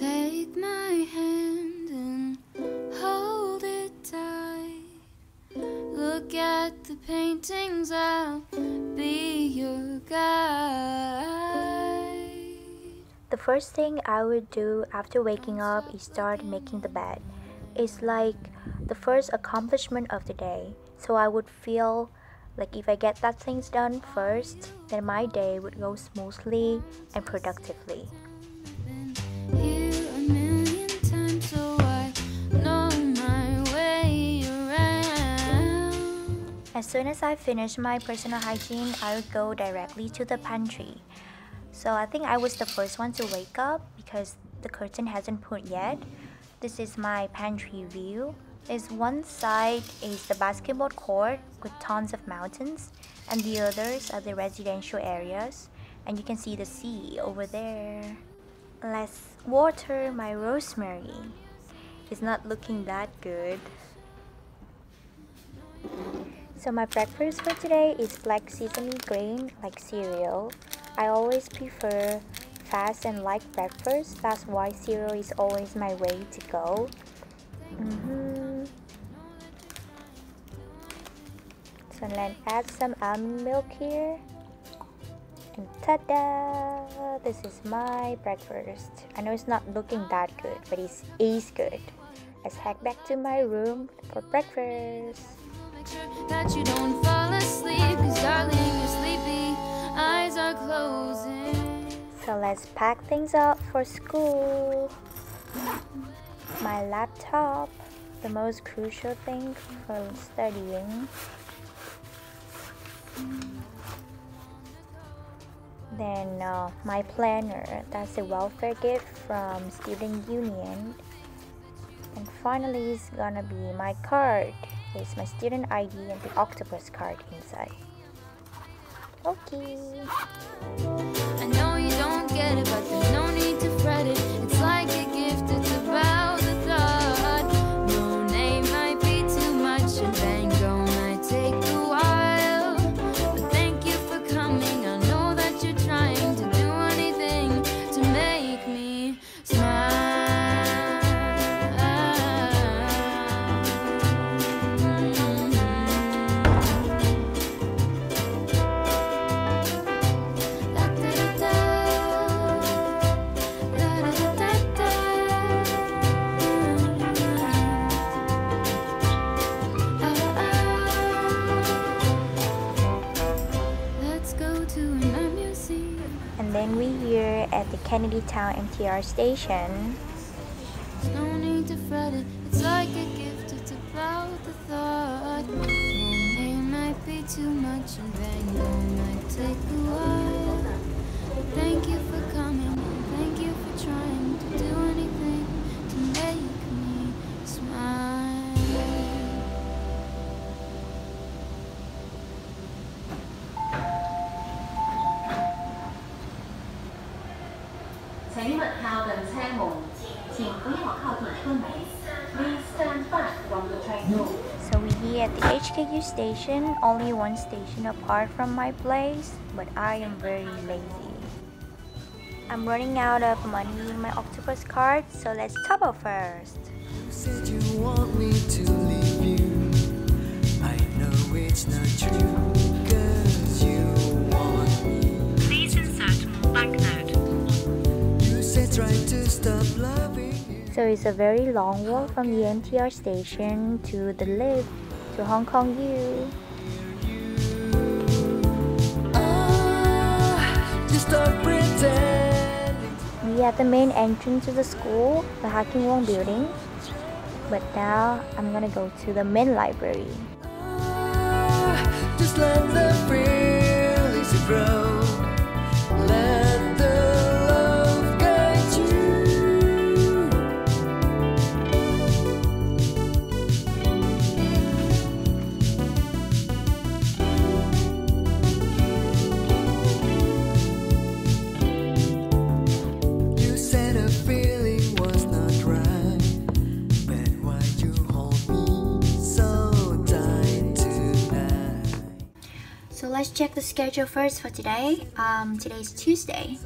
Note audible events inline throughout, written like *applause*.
Take my hand and hold it tight. Look at the paintings, I'll be your guide. The first thing I would do after waking up is start making the bed. It's like the first accomplishment of the day. So I would feel like if I get that things done first, then my day would go smoothly and productively. As soon as I finish my personal hygiene, I would go directly to the pantry. So I think I was the first one to wake up because the curtain hasn't put yet. This is my pantry view. Is one side is the basketball court with tons of mountains and the others are the residential areas and you can see the sea over there. Let's water my rosemary. It's not looking that good. So my breakfast for today is black sesame grain like cereal. I always prefer fast and light breakfast. That's why cereal is always my way to go. Mm -hmm. So then add some almond milk here. And ta-da! This is my breakfast. I know it's not looking that good, but it is good. Let's head back to my room for breakfast. That you don't fall asleep, cause darling, you're sleepy. Eyes are closing. So let's pack things up for school. My laptop, the most crucial thing for studying. Then uh, my planner, that's a welfare gift from Student Union. And finally is gonna be my card. It's my student ID and the octopus card inside. Okay. Kennedy Town MTR station. No So we here at the HKU station, only one station apart from my place, but I am very lazy. I'm running out of money in my octopus card, so let's top up first. You said you want me to leave you. I know it's not true. Cause you want me. Please insert more banknote. You said try to stop loving you. So it's a very long walk from the MTR station to the lift to Hong Kong U. Ah, pretending. We at the main entrance to the school, the Haking Wong building. But now I'm gonna go to the main library. Check the schedule first for today. Um, today is Tuesday.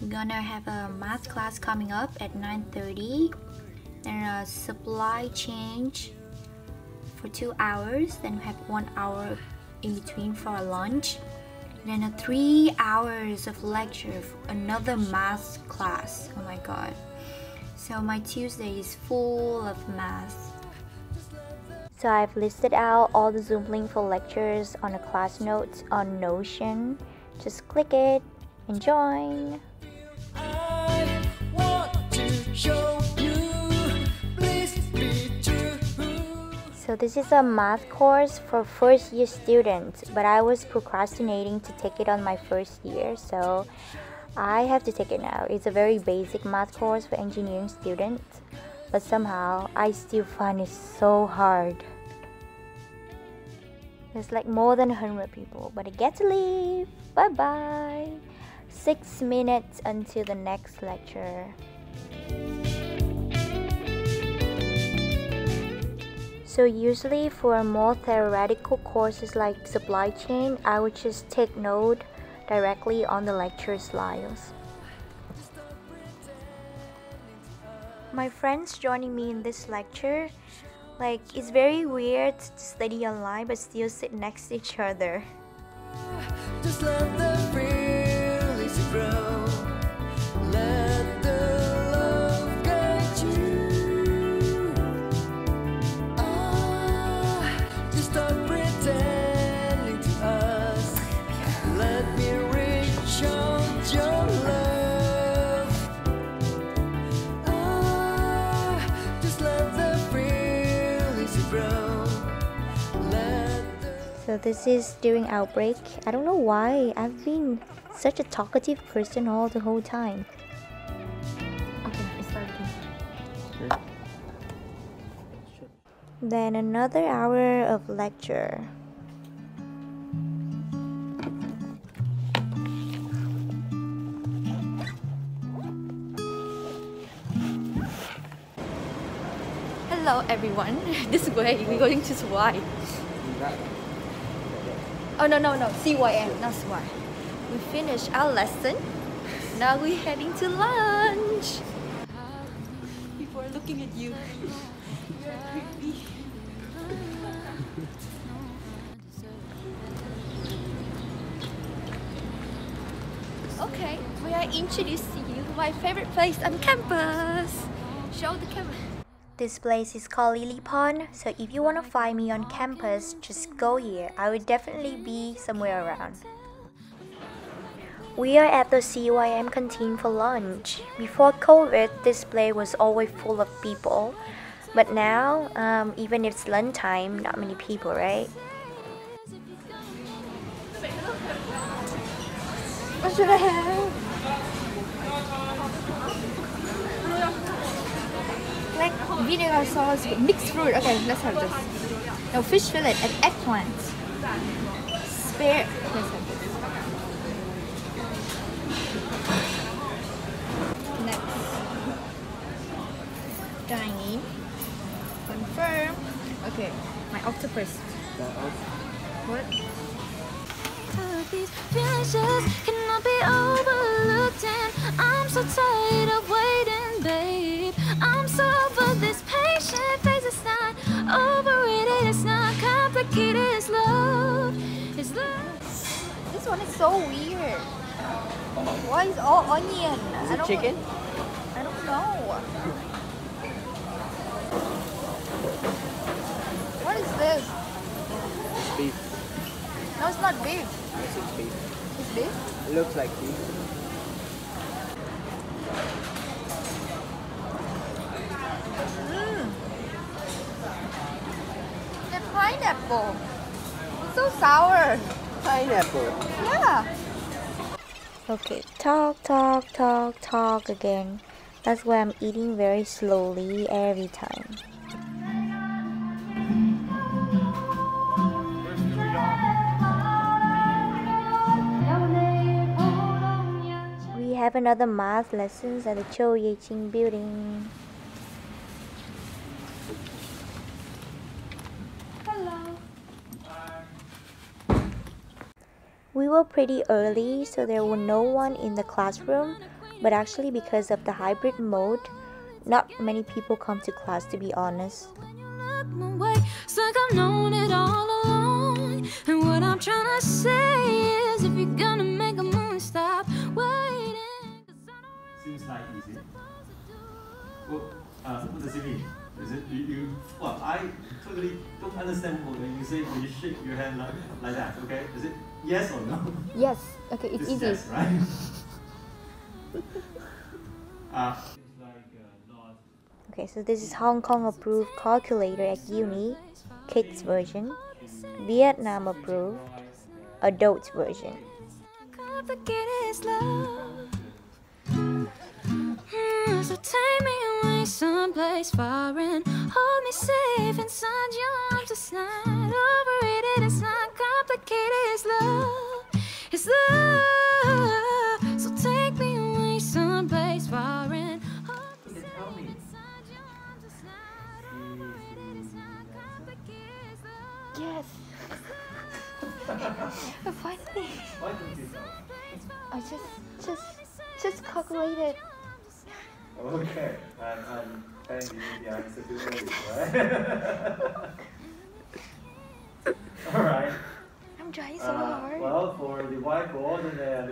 We're gonna have a math class coming up at 9:30, then a supply chain for two hours. Then we have one hour in between for lunch. Then a three hours of lecture, for another math class. Oh my god! So my Tuesday is full of math. So I've listed out all the Zoom link for lectures on the class notes on Notion. Just click it and join. I want to show you, please be true. So this is a math course for first year students, but I was procrastinating to take it on my first year, so I have to take it now. It's a very basic math course for engineering students, but somehow I still find it so hard. There's like more than 100 people, but I get to leave. Bye bye. Six minutes until the next lecture. So usually for more theoretical courses like supply chain, I would just take note directly on the lecture slides. My friends joining me in this lecture, like it's very weird to study online but still sit next to each other. So this is during outbreak. I don't know why I've been such a talkative person all the whole time. Okay, I start again. Then another hour of lecture. Hello everyone, *laughs* this way we're going to Swai. Oh no no no, CYM, not Swai. We finished our lesson. Now we're heading to lunch. People are looking at you. You're creepy. Okay, we are introducing you to my favorite place on campus. Show the camera. This place is called Lily Pond, so if you want to find me on campus, just go here. I will definitely be somewhere around. We are at the CYM canteen for lunch. Before COVID, this place was always full of people. But now, um, even if it's lunchtime, not many people, right? What should I have? Like vinegar sauce mixed fruit. Okay, let's have this. No, fish fillet and eggplant. Spare. Let's have this. Next. Dine in. Confirm. Okay, my octopus. What? These cannot be overlooked And I'm so tired of waiting, babe I'm so patient phase It's not overrated, it's not complicated It's love, it's love This one is so weird. Why is all onion? Is it don't- chicken? I don't know. What is this? It's Beef. No, it's not beef. Yes, it's beef. It's beef? It looks like beef. Pineapple. It's so sour. Pineapple. Yeah. Okay, talk, talk, talk, talk again. That's why I'm eating very slowly every time. We have another math lessons at the Chow Yei Ching building. We were pretty early, so there were no one in the classroom. but actually, because of the hybrid mode, not many people come to class to be honest. Seems like easy. Well, uh, what does it mean? Is it you, you? Well, I totally don't understand when you say when you shake your hand like, like that. Okay, is it yes or no? Yes. Okay, it's It's easy. yes, right? *laughs* uh, seems like uh, not. Okay, so this is Hong Kong approved calculator at uni, kids version, Vietnam approved, adults version. Someplace far and hold me safe inside your arms. It's not overrated, it's not complicated, it's love.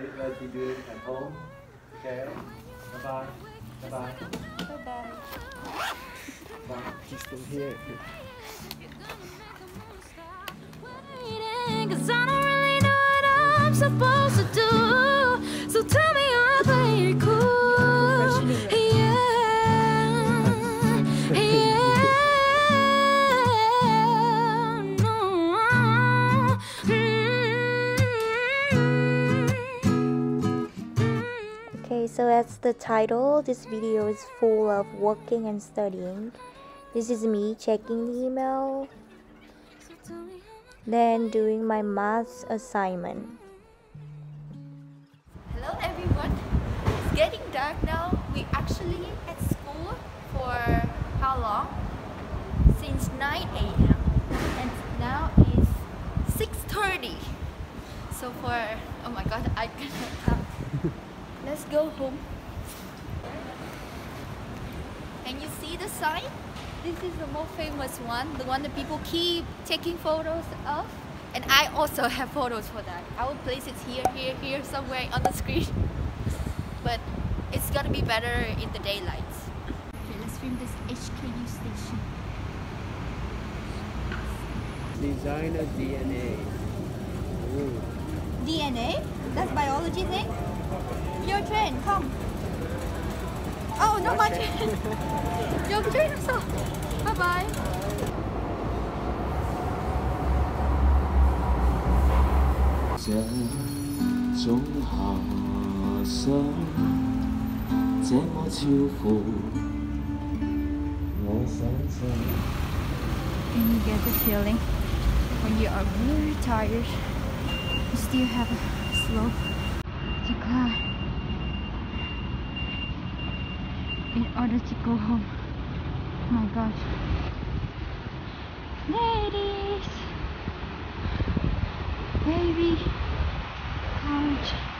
And let you do it at home. Okay. Bye bye. Bye bye. Bye bye. Bye. He's still here. Cause I don't really know what I'm supposed to do. So tell me Okay, so as the title, this video is full of working and studying. This is me checking the email, then doing my maths assignment. Hello everyone. It's getting dark now. We actually at school for how long? Since 9 a.m. and now is 6:30. So for oh my god, I *laughs* cannot count. Let's go home. Can you see the sign? This is the most famous one, the one that people keep taking photos of. And I also *laughs* have photos for that. I will place it here, here, here, somewhere on the screen. *laughs* But it's gonna be better in the daylight. Okay, let's film this HKU station. Designer DNA. Ooh. DNA? That's biology thing? Your train, come. Oh, not my train. *laughs* Your train also. Bye-bye. Can you get the feeling when you are really tired, you still have a slope order to go home? Oh my gosh. Ladies! Baby! Couch.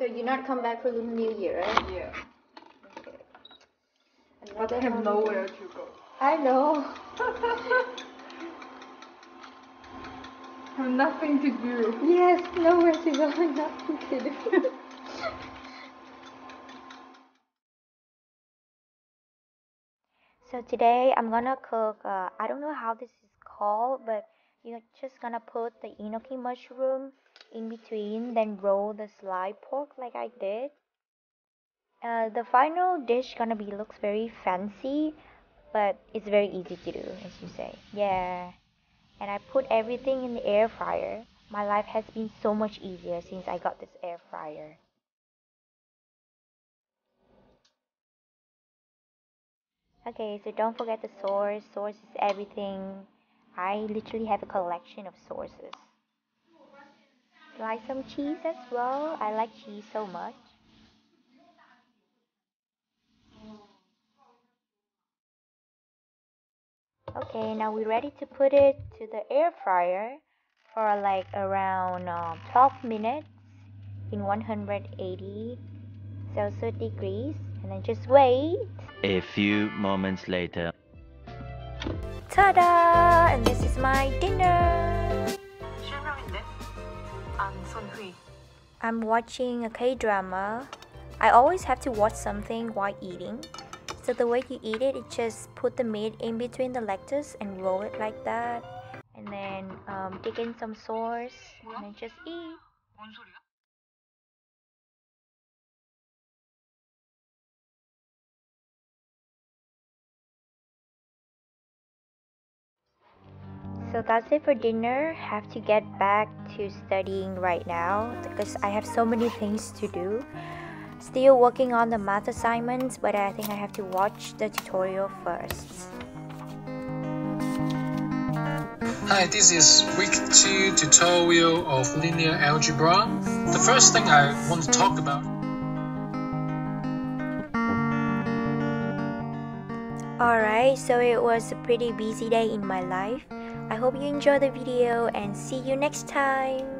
So you're not come back for Lunar New Year, right? Yeah, Okay. And but I have nowhere to go. I know. *laughs* I have nothing to do. Yes, nowhere to go, nothing to do. so today I'm gonna cook. Uh, I don't know how this is called, but you're just gonna put the enoki mushroom in between, then roll the slide pork like I did. Uh, the final dish gonna be looks very fancy, but it's very easy to do, as you say. Yeah. And I put everything in the air fryer. My life has been so much easier since I got this air fryer. Okay, so don't forget the source. Source is everything. I literally have a collection of sources. Like some cheese as well. I like cheese so much. Okay, now we're ready to put it to the air fryer for like around um, 12 minutes in 180 Celsius degrees and then just wait. A few moments later. Ta-da! And this is my dinner. I'm watching a K-drama. I always have to watch something while eating. So the way you eat it, it just put the meat in between the lettuce and roll it like that. And then um, dig in some sauce and then just eat. So that's it for dinner. Have to get back to studying right now because I have so many things to do. Still working on the math assignments, but I think I have to watch the tutorial first. Hi, this is week 2 tutorial of linear algebra. The first thing I want to talk about Alright, so it was a pretty busy day in my life. I hope you enjoyed the video and see you next time.